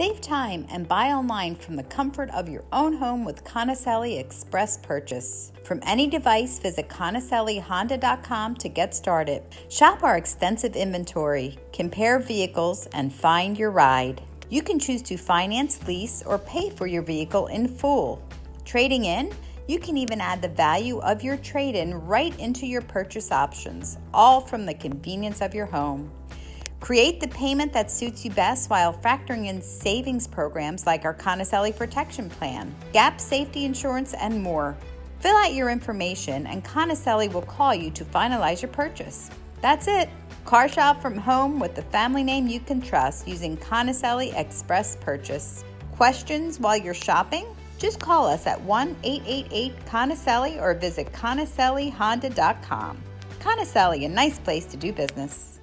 Save time and buy online from the comfort of your own home with Conicelli Express Purchase. From any device, visit ConicelliHonda.com to get started. Shop our extensive inventory, compare vehicles, and find your ride. You can choose to finance, lease, or pay for your vehicle in full. Trading in? You can even add the value of your trade in right into your purchase options, all from the convenience of your home. Create the payment that suits you best while factoring in savings programs like our Conicelli Protection Plan, Gap Safety Insurance, and more. Fill out your information, and Conicelli will call you to finalize your purchase. That's it. Car shop from home with the family name you can trust using Conicelli Express Purchase. Questions while you're shopping? Just call us at 1 888 Conicelli or visit ConicelliHonda.com. Conicelli, a nice place to do business.